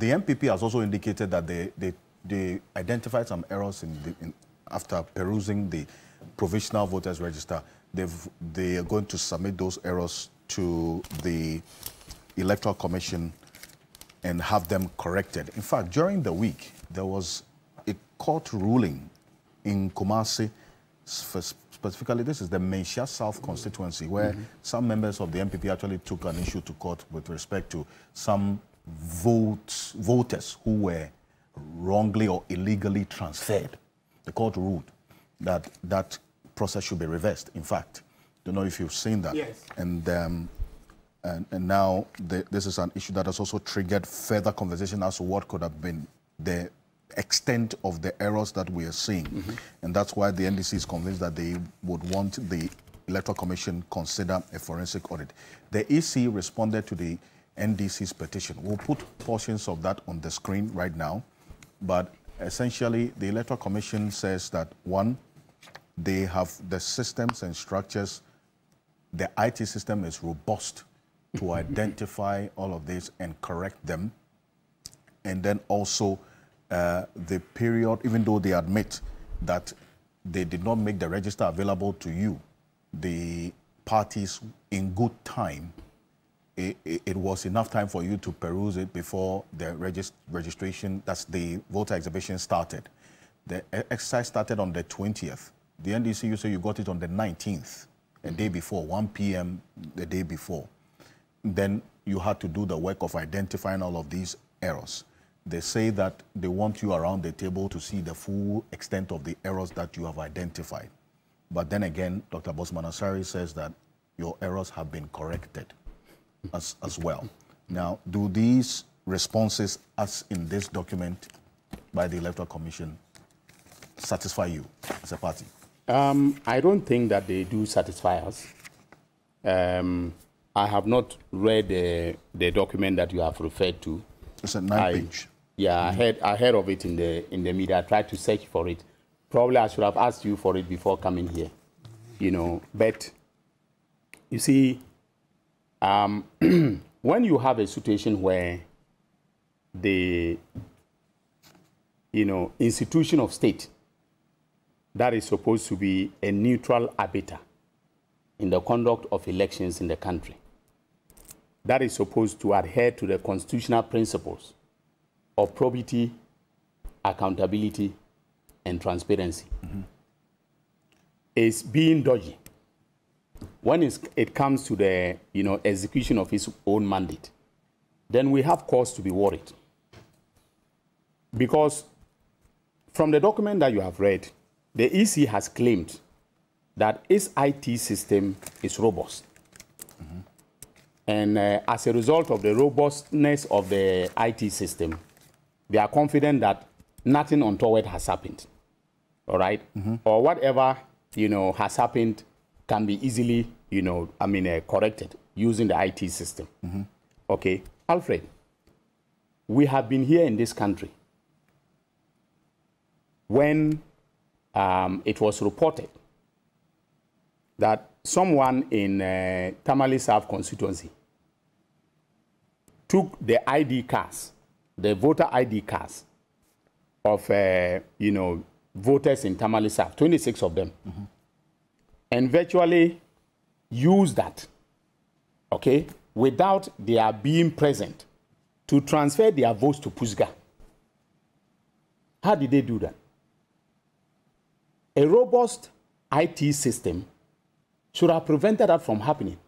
the NPP has also indicated that they, they, they identified some errors in the, in, after perusing the provisional voters register. They've, they are going to submit those errors to the Electoral Commission and have them corrected. In fact, during the week, there was a court ruling in Kumasi, specifically, this is the Manhyia South constituency, where mm -hmm. some members of the NPP actually took an issue to court with respect to some votes, voters who were wrongly or illegally transferred. The court ruled that that process should be reversed. In fact, don't know if you've seen that. Yes. And um, and, and now the, this is an issue that has also triggered further conversation as to what could have been the extent of the errors that we are seeing. Mm -hmm. And that's why the NDC is convinced that they would want the Electoral Commission consider a forensic audit. The EC responded to the NDC's petition. We'll put portions of that on the screen right now. But essentially, the Electoral Commission says that, one, they have the systems and structures, the IT system is robust to identify all of this and correct them. And then also uh, the period, even though they admit that they did not make the register available to you, the parties in good time, it, it, was enough time for you to peruse it before the regist registration, that's the voter exhibition started. The exercise started on the 20th. The NDC, you say you got it on the 19th, a mm-hmm. day before, 1 p.m. the day before. Then you had to do the work of identifying all of these errors. They say that they want you around the table to see the full extent of the errors that you have identified. But then again, Dr. Bossman Asare says that your errors have been corrected as, as well. Now, do these responses, as in this document by the Electoral Commission, satisfy you as a party? Um, I don't think that they do satisfy us. Um, I have not read the, the document that you have referred to. It's a nine I, page. Yeah, mm -hmm. I heard I heard of it in the in the media. I tried to search for it. Probably I should have asked you for it before coming here. You know, but you see, um, when you have a situation where the you know institution of state that is supposed to be a neutral arbiter in the conduct of elections in the country that is supposed to adhere to the constitutional principles of probity, accountability, and transparency mm -hmm. is being dodgy when it comes to the you know, execution of its own mandate, then we have cause to be worried. Because from the document that you have read, the EC has claimed that its IT system is robust. Mm -hmm. And uh, as a result of the robustness of the IT system, they are confident that nothing untoward has happened. All right? mm -hmm. Or whatever, you know, has happened can be easily, you know, I mean, uh, corrected using the IT system. Mm -hmm. Okay, Alfred, we have been here in this country when um, it was reported that someone in uh, Tamale South constituency took the ID cards, the voter ID cards of, uh, you know, voters in Tamale South, 26 of them. Mm -hmm and virtually use that, okay, without their being present to transfer their votes to Pusiga. How did they do that? A robust IT system should have prevented that from happening,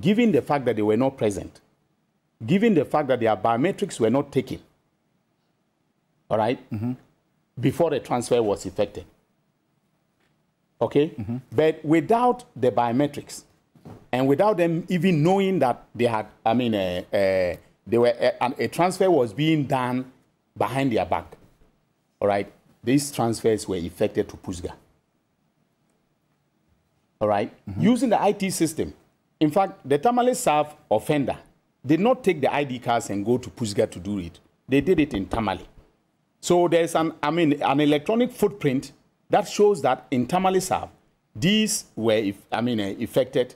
given the fact that they were not present, given the fact that their biometrics were not taken, all right, mm -hmm. before the transfer was effected okay? Mm -hmm. But without the biometrics and without them even knowing that they had, I mean, uh, uh, they were, uh, a transfer was being done behind their back, all right? These transfers were effected to Pusiga, all right? Mm -hmm. Using the IT system. In fact, the Tamale South offender did not take the ID cards and go to Pusiga to do it. They did it in Tamale. So there's an, I mean, an electronic footprint that shows that in Tamale these were, I mean, uh, affected,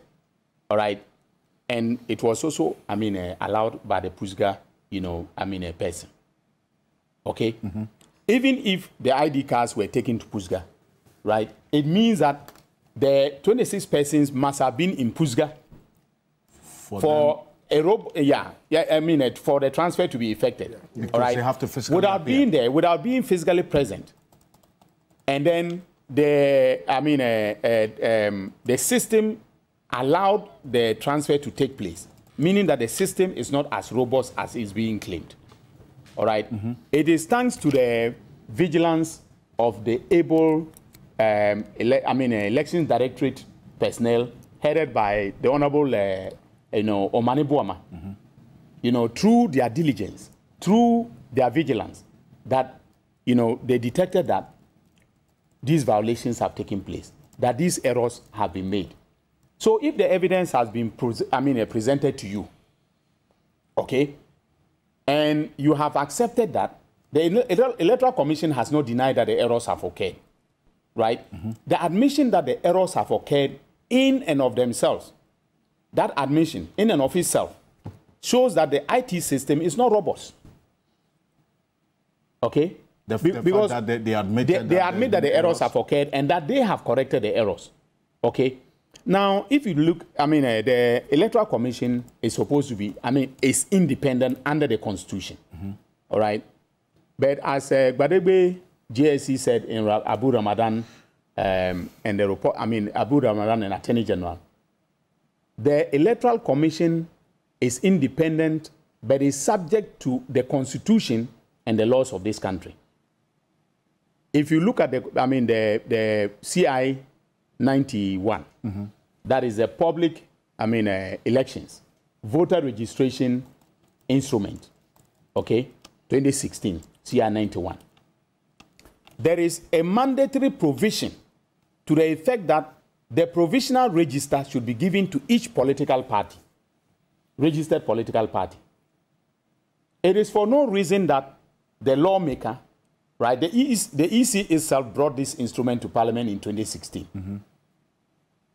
all right, and it was also, I mean, uh, allowed by the Pusiga, you know, I mean, a person. Okay? Even if the ID cards were taken to Pusiga, right, it means that the 26 persons must have been in Pusiga For, for a rob- yeah, yeah, I mean, it, for the transfer to be effected. Because they have to physically Without being there, without being physically present. And then the, I mean, uh, uh, um, the system allowed the transfer to take place, meaning that the system is not as robust as is being claimed. All right? It is thanks to the vigilance of the able, um, I mean, uh, elections directorate personnel headed by the Honorable, uh, you know, Omane Boamah. You know, through their diligence, through their vigilance, that, you know, they detected that these violations have taken place, that these errors have been made. So if the evidence has been, I mean, uh, presented to you, okay, and you have accepted that, the Ele- Ele- Electoral Commission has not denied that the errors have occurred, right? The admission that the errors have occurred in and of themselves, that admission in and of itself, shows that the IT system is not robust. Okay? The, Be- the because that they, they admitted they, they admit that the errors have occurred and that they have corrected the errors. Okay. Now, if you look, I mean, uh, the Electoral Commission is supposed to be, I mean, is independent under the Constitution. All right. But as uh, Gbadegbe JSC said in Ra- Abu Ramadan um, and the report, I mean, Abu Ramadan and Attorney General, the Electoral Commission is independent but is subject to the Constitution and the laws of this country if you look at the, I mean, the, the CI 91, that is a public, I mean, uh, elections, voter registration instrument, okay, 2016, CI 91. There is a mandatory provision to the effect that the provisional register should be given to each political party, registered political party. It is for no reason that the lawmaker, right, the EC, the EC itself brought this instrument to Parliament in 2016.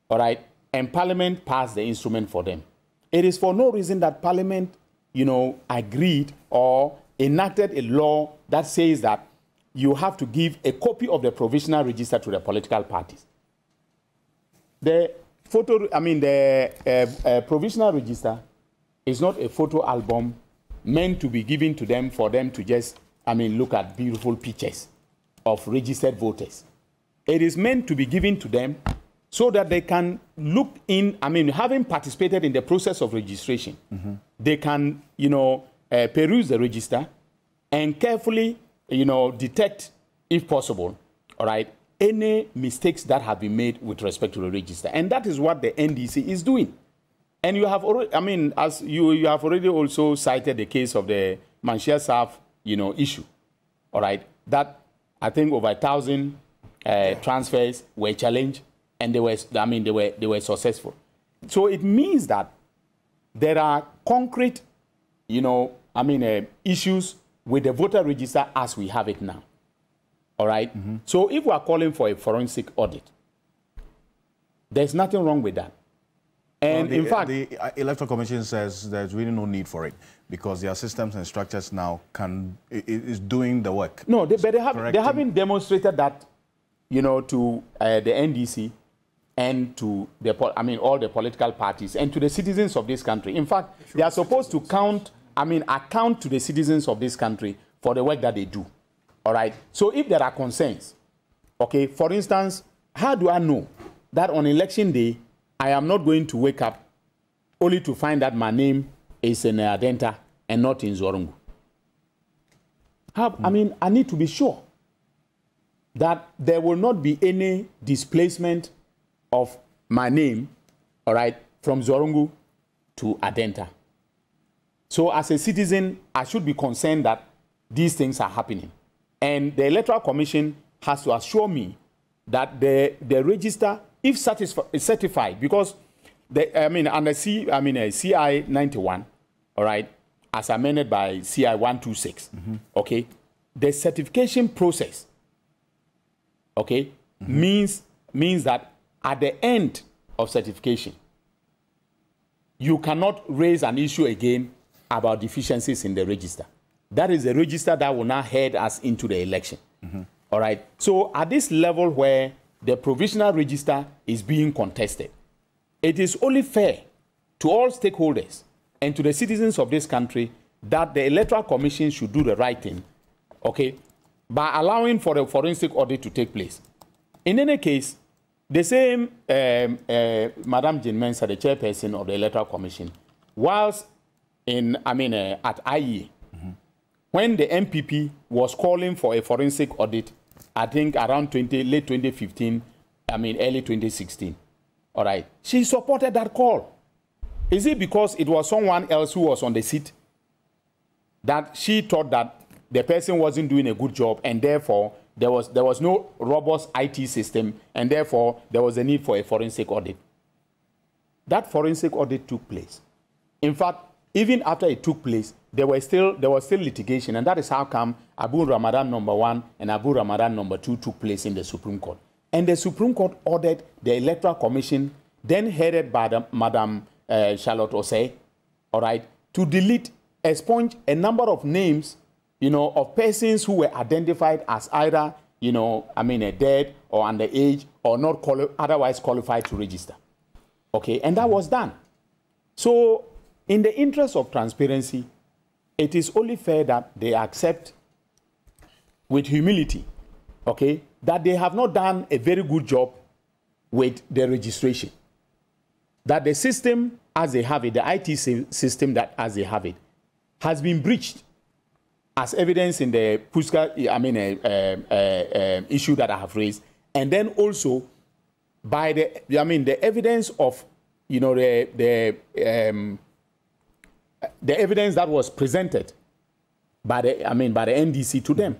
All right, and Parliament passed the instrument for them. It is for no reason that Parliament, you know, agreed or enacted a law that says that you have to give a copy of the provisional register to the political parties. The photo, I mean, the uh, uh, provisional register is not a photo album meant to be given to them for them to just, I mean, look at beautiful pictures of registered voters. It is meant to be given to them so that they can look in, I mean, having participated in the process of registration, they can, you know, uh, peruse the register and carefully, you know, detect, if possible, all right, any mistakes that have been made with respect to the register. And that is what the NDC is doing. And you have already, I mean, as you, you have already also cited the case of the Manchester South, you know, issue, all right, that I think over a thousand uh, transfers were challenged and they were, I mean, they were, they were successful. So it means that there are concrete, you know, I mean, uh, issues with the voter register as we have it now. All right? So if we are calling for a forensic audit, there's nothing wrong with that. And the, in fact, the uh, electoral commission says there's really no need for it because their systems and structures now can i- i- is doing the work. No, they, but they, have, they haven't demonstrated that, you know, to uh, the NDC and to the, I mean, all the political parties and to the citizens of this country. In fact, they are supposed to count, I mean, account to the citizens of this country for the work that they do. All right. So if there are concerns, okay, for instance, how do I know that on election day I am not going to wake up only to find that my name is in uh, Adenta and not in Zuarungu? How, I mean, I need to be sure that there will not be any displacement of my name, all right, from Zuarungu to Adenta. So, as a citizen, I should be concerned that these things are happening. And the Electoral Commission has to assure me that the, the register, if certified, because the, I mean, under C, I mean, uh, CI 91, all right, as amended by CI 126, mm-hmm. okay, the certification process, okay, mm-hmm. means, means that at the end of certification, you cannot raise an issue again about deficiencies in the register. that is the register that will now head us into the election. Mm-hmm. All right. So at this level where the provisional register is being contested, it is only fair to all stakeholders and to the citizens of this country that the Electoral Commission should do the right thing, okay, by allowing for a forensic audit to take place. In any case, the same um, uh, Madam Mensa, the chairperson of the Electoral Commission, whilst in, I mean, uh, at IE, when the NPP was calling for a forensic audit, I think around 20, late 2015, I mean, early 2016, all right, she supported that call. Is it because it was someone else who was on the seat that she thought that the person wasn't doing a good job and therefore there was, there was no robust IT system and therefore there was a need for a forensic audit? That forensic audit took place. In fact, even after it took place, there were still there was still litigation, and that is how come Abu Ramadan number one and Abu Ramadan number two took place in the Supreme Court. And the Supreme Court ordered the Electoral Commission, then headed by the, Madam uh, Charlotte Osei, all right, to delete, expunge a number of names, you know, of persons who were identified as either, you know, I mean, a dead or underage or not quali- otherwise qualified to register. Okay, and that was done. So, in the interest of transparency, it is only fair that they accept with humility, okay, that they have not done a very good job with the registration. That the system as they have it, the IT system that as they have it, has been breached as evidence in the Pusiga, I mean, uh, uh, uh, issue that I have raised, and then also by the, I mean, the evidence of, you know, the the um, the evidence that was presented by the, I mean, by the NDC to them.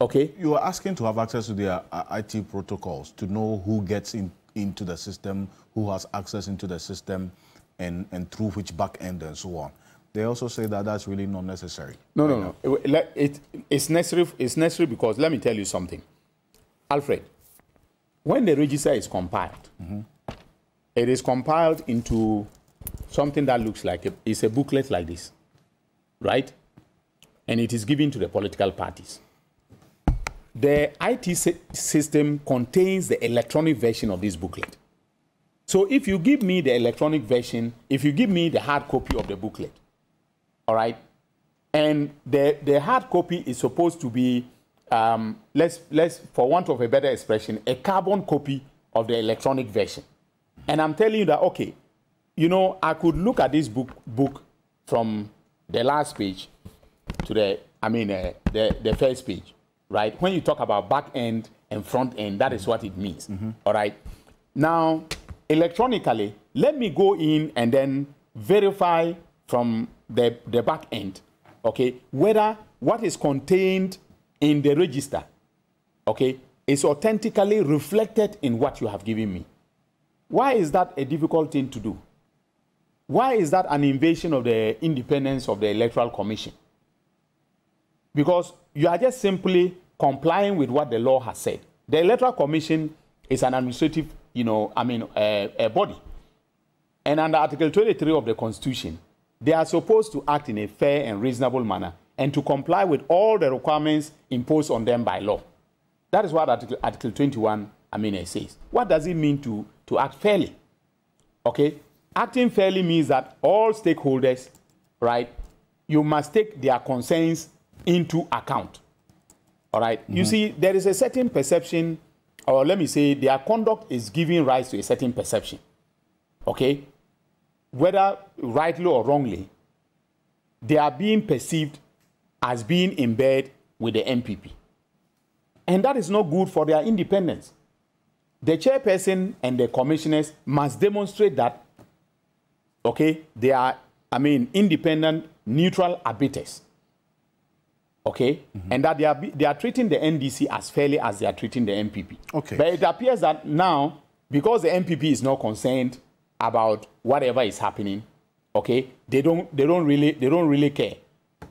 Okay. You are asking to have access to their uh, IT protocols to know who gets in, into the system, who has access into the system, and, and through which back end and so on. They also say that that's really not necessary. No, no, no. It, it- it- it's necessary. It's necessary because let me tell you something, Alfred. When the register is compiled, it is compiled into something that looks like a, it's a booklet like this, right? And it is given to the political parties. The IT sy- system contains the electronic version of this booklet. So if you give me the electronic version, if you give me the hard copy of the booklet, all right, and the, the hard copy is supposed to be, um, let's, let's, for want of a better expression, a carbon copy of the electronic version. And I'm telling you that, okay, you know, I could look at this book, book from the last page to the, I mean, uh, the, the first page, right? When you talk about back end and front end, that is what it means, all right? Now, electronically, let me go in and then verify from the, the back end, okay, whether what is contained in the register, okay, is authentically reflected in what you have given me. Why is that a difficult thing to do? Why is that an invasion of the independence of the Electoral Commission? Because you are just simply complying with what the law has said. The Electoral Commission is an administrative, you know, I mean, uh, a body. And under Article 23 of the Constitution, they are supposed to act in a fair and reasonable manner and to comply with all the requirements imposed on them by law. That is what Article, Article 21, I mean, it says. What does it mean to, to act fairly? Okay? Acting fairly means that all stakeholders, right, you must take their concerns into account. All right? You mm-hmm. see, there is a certain perception, or let me say, their conduct is giving rise to a certain perception. Okay? Whether rightly or wrongly, they are being perceived as being in bed with the NPP. And that is not good for their independence. The chairperson and the commissioners must demonstrate that, okay, they are, I mean, independent, neutral arbiters. Okay? Mm-hmm. And that they are, they are treating the NDC as fairly as they are treating the NPP. Okay. But it appears that now, because the NPP is not concerned about whatever is happening, okay, they don't, they don't really, they don't really care.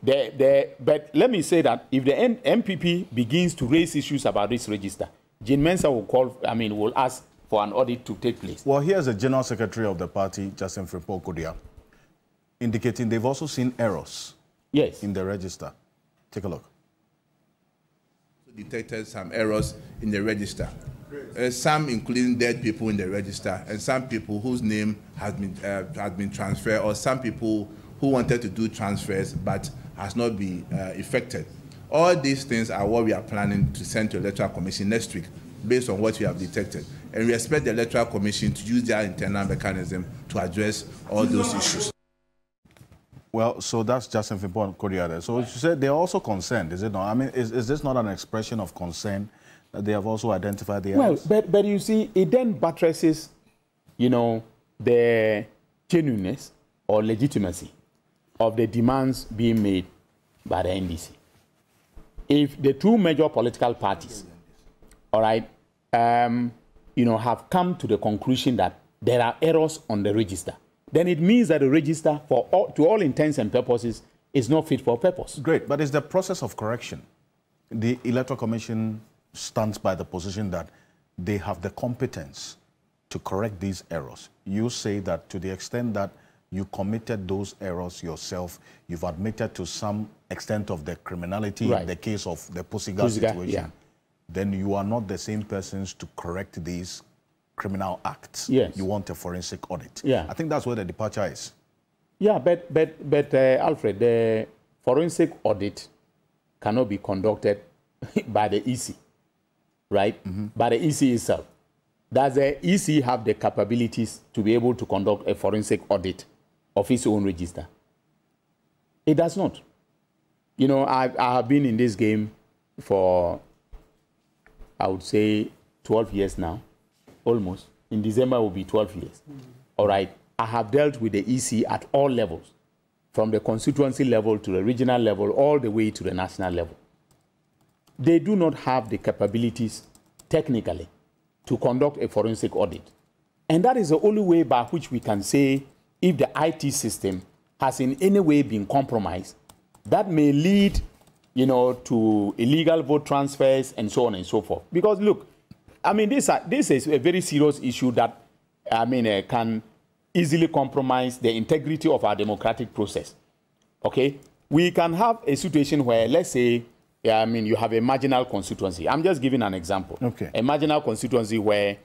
The, the, but let me say that if the N- NPP begins to raise issues about this register, Jean Mensa will call, I mean, will ask for an audit to take place. Well, here's the General Secretary of the party, Justin Frimpong Kodua, indicating they've also seen errors Yes. in the register. Take a look. Detected some errors in the register. Uh, some including dead people in the register, and some people whose name has been uh, has been transferred, or some people who wanted to do transfers but has not been uh, effected. All these things are what we are planning to send to the Electoral Commission next week, based on what we have detected. And we expect the Electoral Commission to use their internal mechanism to address all those issues. Well, so that's just an important Korea So you said they're also concerned, is it not? I mean, is, is this not an expression of concern that they have also identified the Well, but, but you see, it then buttresses, you know, the genuineness or legitimacy of the demands being made by the NDC. If the two major political parties, all right, um, you know, have come to the conclusion that there are errors on the register, then it means that the register, for all, to all intents and purposes, is not fit for purpose. Great, but it's the process of correction. The Electoral Commission stands by the position that they have the competence to correct these errors. You say that to the extent that you committed those errors yourself, you've admitted to some extent of the criminality right. in the case of the Pusiga, situation, yeah. Then you are not the same persons to correct these criminal acts. Yes. You want a forensic audit. Yeah. I think that's where the departure is. Yeah, but, but, but uh, Alfred, the forensic audit cannot be conducted by the EC, right? Mm -hmm. By the EC itself. Does the EC have the capabilities to be able to conduct a forensic audit of its own register? It does not. You know, I, I have been in this game for, I would say, 12 years now almost. In December will be 12 years. Mm. All right. I have dealt with the EC at all levels, from the constituency level to the regional level, all the way to the national level. They do not have the capabilities technically to conduct a forensic audit. And that is the only way by which we can say if the IT system has in any way been compromised, that may lead you know, to illegal vote transfers and so on and so forth. Because look, I mean, this, uh, this is a very serious issue that, I mean, uh, can easily compromise the integrity of our democratic process. Okay? We can have a situation where, let's say, I mean, you have a marginal constituency. I'm just giving an example. Okay. A marginal constituency where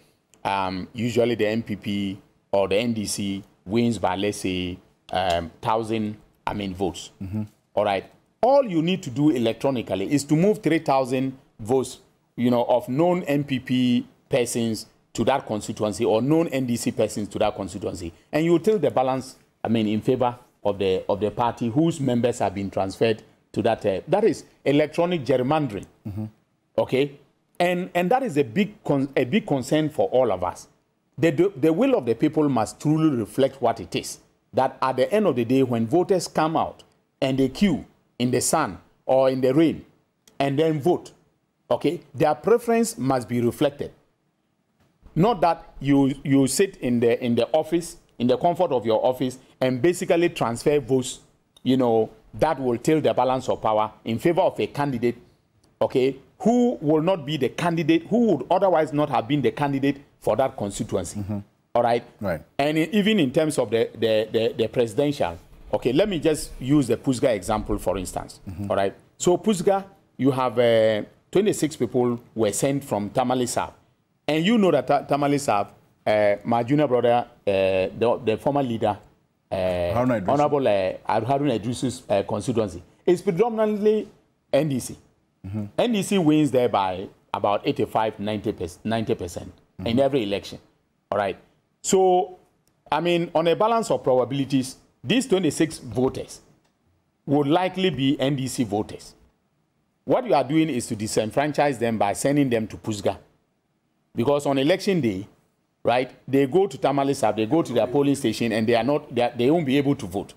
um, usually the NPP or the NDC wins by, let's say, um, 1,000, I mean, votes. Mm -hmm. All right. All you need to do electronically is to move 3,000 votes you know, of known NPP persons to that constituency or known NDC persons to that constituency. And you tilt the balance, I mean, in favor of the, of the party whose members have been transferred to that. Uh, that is electronic gerrymandering. Mm -hmm. Okay? And, and that is a big, a big concern for all of us. The, the will of the people must truly reflect what it is. That at the end of the day, when voters come out and they queue in the sun or in the rain and then vote, okay, their preference must be reflected. Not that you, you sit in the, in the office, in the comfort of your office, and basically transfer votes, you know, that will tilt the balance of power in favor of a candidate, okay, who will not be the candidate, who would otherwise not have been the candidate for that constituency. Mm -hmm. All right? Right. And even in terms of the, the, the, the, presidential, okay, let me just use the Pusiga example, for instance. Mm -hmm. All right? So, Pusiga, you have uh, 26 people were sent from Tamale South. And you know that Ta Tamale South, uh, my junior brother, uh, the, the, former leader, uh, Honorable uh, Haruna Iddrisu's uh, constituency, is predominantly NDC. Mm -hmm. NDC wins there by about 85, 90%, 90% mm -hmm. in every election. All right. So, I mean, on a balance of probabilities, these 26 voters would likely be NDC voters. What you are doing is to disenfranchise them by sending them to Pusiga. Because on election day, right, they go to Tamale they go to their polling station, and they are not, they, are, they won't be able to vote.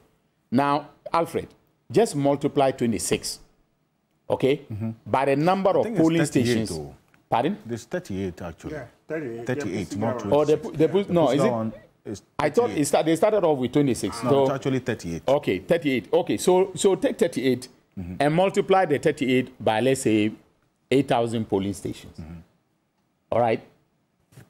Now, Alfred, just multiply 26, okay, mm -hmm. by the number of polling stations. Though. Pardon? There's 38 actually. Yeah, 38. 38, yeah, not 26. Oh, the, the, the, no, is it? I thought it start, they started off with 26. No, so, it's actually 38. Okay, 38. Okay, so so take 38 mm-hmm. and multiply the 38 by, let's say, 8,000 polling stations. Mm-hmm. All right?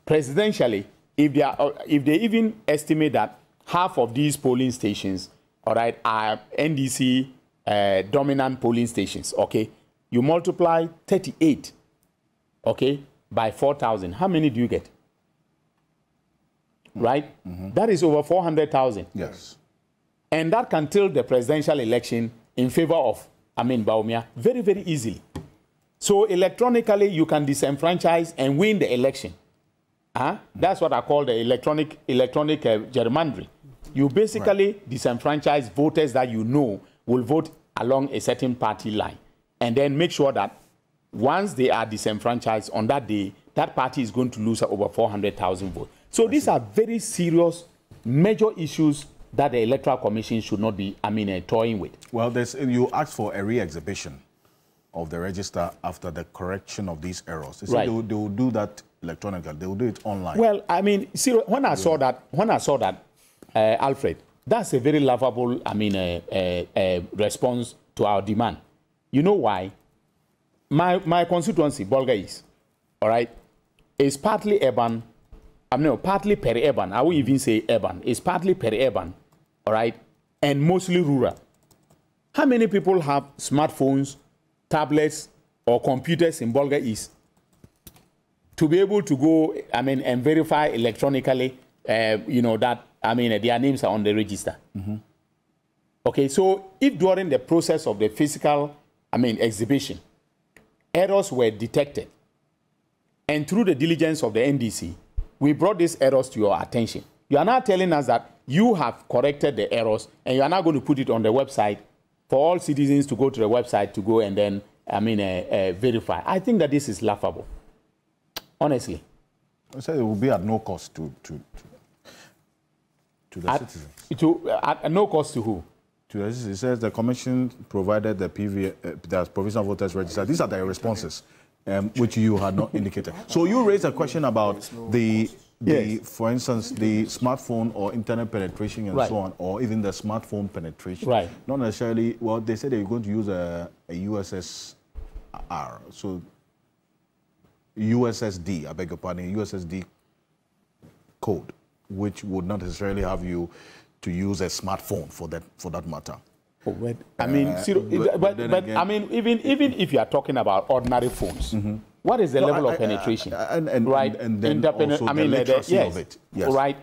Presidentially, if they, are, if they even estimate that half of these polling stations, all right, are NDC uh, dominant polling stations, okay, you multiply 38, okay, by 4,000. How many do you get? Right? That is over 400,000. Yes. And that can tilt the presidential election in favor of Amin Bawumia very, very easily. So electronically, you can disenfranchise and win the election. Huh? That's what I call the electronic electronic uh, gerrymandering. You basically disenfranchise voters that you know will vote along a certain party line, and then make sure that once they are disenfranchised on that day, that party is going to lose over 400,000 votes. So these are very serious, major issues that the Electoral Commission should not be, I mean, uh, toying with. Well, there's, you asked for a re-exhibition of the register after the correction of these errors. They Right. they, will, they will do that electronically. They will do it online. Well, I mean, see, when I saw that, when I saw that, uh, Alfred, that's a very lovable, I mean, uh, uh, uh, response to our demand. You know why? My my constituency, Bolga East, all right, is partly urban. I mean, no, partly peri-urban. I will even say urban. It's partly peri-urban, all right, and mostly rural. How many people have smartphones, tablets, or computers in Bolga East? to be able to go, I mean, and verify electronically, uh, you know, that, I mean, their names are on the register. Okay, so if during the process of the physical, I mean, exhibition, errors were detected, and through the diligence of the NDC, we brought these errors to your attention. You are now telling us that you have corrected the errors, and you are now going to put it on the website for all citizens to go to the website to go and then, I mean, uh, uh, verify. I think that this is laughable honestly. I said it will be at no cost to, to, to, to the At, citizens. to, at, at no cost to who? To the citizens. It says the commission provided the PV, uh, the provisional voters register. These are the responses, um, which you had not indicated. So you raised a question about the, the Yes. for instance, the smartphone or internet penetration and Right. so on, or even the smartphone penetration. Right. Not necessarily. Well, they said they're going to use a, a USSR. So USSD, I beg your pardon, USSD code, which would not necessarily have you to use a smartphone for that for that matter. Oh, but, I mean, Uh, zero- but- but, but again- I mean, even even if you are talking about ordinary phones, what is the No, level I- of I- penetration? I- and- and- right, and then also I the mean, uh, literacy yes, of it. Yes. right.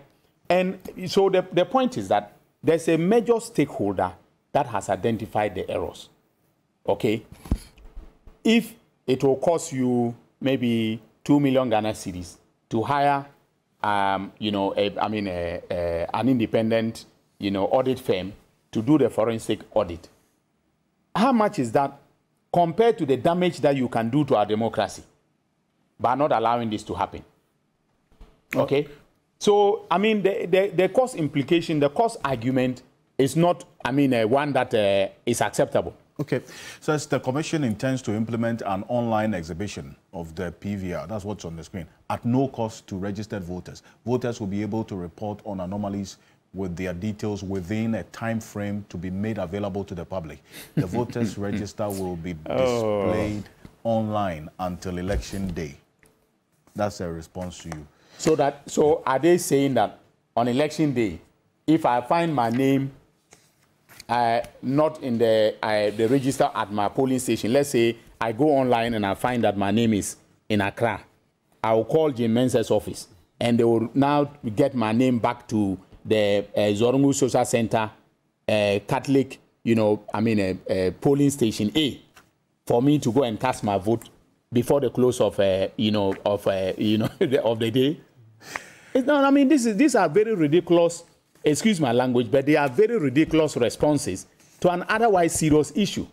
And so the, the point is that there's a major stakeholder that has identified the errors. Okay, if it will cost you maybe two million Ghana cedis to hire, um, you know, a, I mean, a, a, an independent, you know, audit firm to do the forensic audit. How much is that compared to the damage that you can do to our democracy by not allowing this to happen? Okay, so I mean, the, the, the cost implication, the cost argument is not, I mean, uh, one that uh, is acceptable. Okay, so as the commission intends to implement an online exhibition of the PVR, that's what's on the screen, at no cost to registered voters. Voters will be able to report on anomalies with their details within a time frame to be made available to the public. The voters register will be displayed online until election day. That's a response to you. So that so are they saying that on election day, if I find my name uh, not in the uh, the register at my polling station, let's say I go online and I find that my name is in Accra, I will call Jean Mensa's office and they will now get my name back to the uh, Zorumu Social Center uh, Catholic, you know, I mean, uh, uh, polling station A for me to go and cast my vote before the close of uh, you know of uh, you know of the day. It's not, I mean, this is these are very ridiculous. Excuse my language, but they are very ridiculous responses to an otherwise serious issue.